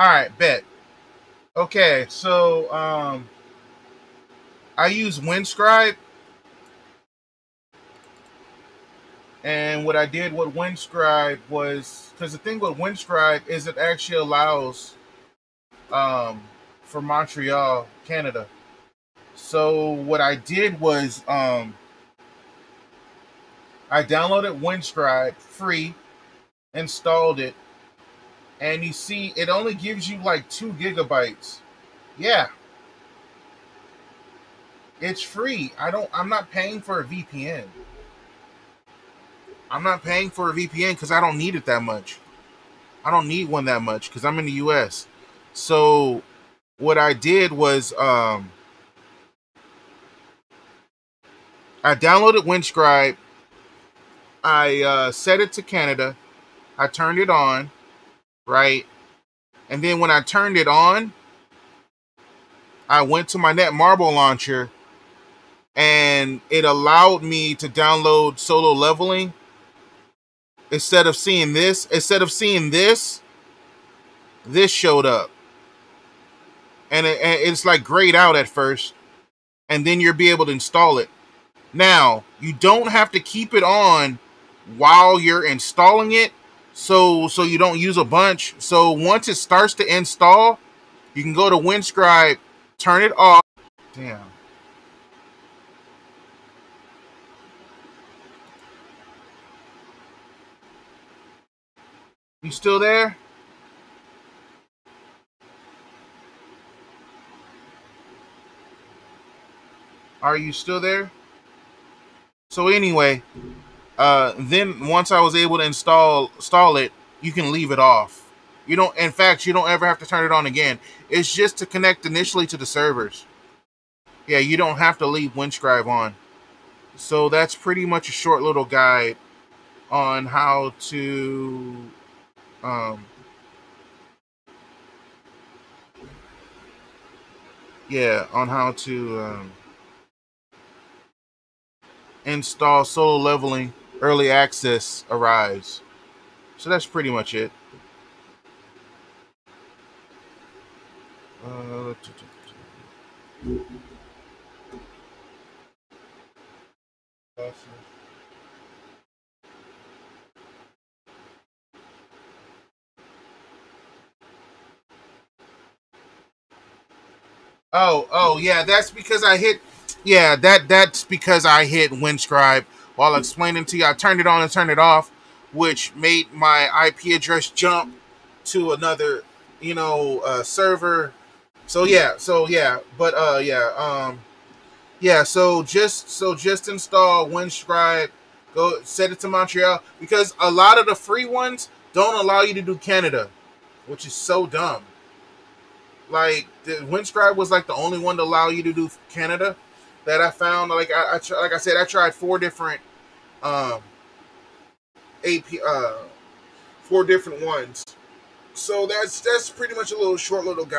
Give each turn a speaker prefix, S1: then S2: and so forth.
S1: All right, bet. Okay, so um, I use Windscribe, and what I did with Windscribe was because the thing with Windscribe is it actually allows um, for Montreal, Canada. So what I did was um, I downloaded Windscribe free, installed it, and you see it only gives you like two gigabytes. Yeah. It's free. I don't I'm not paying for a VPN. I'm not paying for a VPN because I don't need it that much. I don't need one that much because I'm in the US. So what I did was um I downloaded Windscribe. I uh, set it to Canada. I turned it on, right? And then when I turned it on, I went to my Netmarble launcher and it allowed me to download solo leveling. Instead of seeing this instead of seeing this this showed up. And, it, and it's like grayed out at first and then you'll be able to install it. Now you don't have to keep it on while you're installing it so so you don't use a bunch so once it starts to install you can go to Windscribe turn it off damn You still there? Are you still there? So anyway, uh, then once I was able to install install it, you can leave it off. You don't. In fact, you don't ever have to turn it on again. It's just to connect initially to the servers. Yeah, you don't have to leave Windscribe on. So that's pretty much a short little guide on how to um, yeah, on how to um, install solo leveling early access Arise. So that's pretty much it. Uh, Oh, oh yeah, that's because I hit. Yeah, that that's because I hit Windscribe while explaining to you. I turned it on and turned it off, which made my IP address jump to another, you know, uh, server. So yeah, so yeah, but uh, yeah, um, yeah. So just so just install Windscribe. Go set it to Montreal because a lot of the free ones don't allow you to do Canada, which is so dumb. Like the Windscribe was like the only one to allow you to do Canada that I found. Like I, I like I said, I tried four different um AP uh four different ones. So that's that's pretty much a little short little guy.